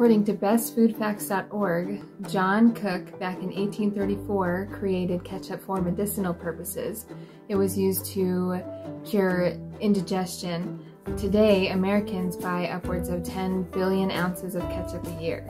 According to bestfoodfacts.org, John Cook back in 1834 created ketchup for medicinal purposes. It was used to cure indigestion. Today, Americans buy upwards of 10 billion ounces of ketchup a year.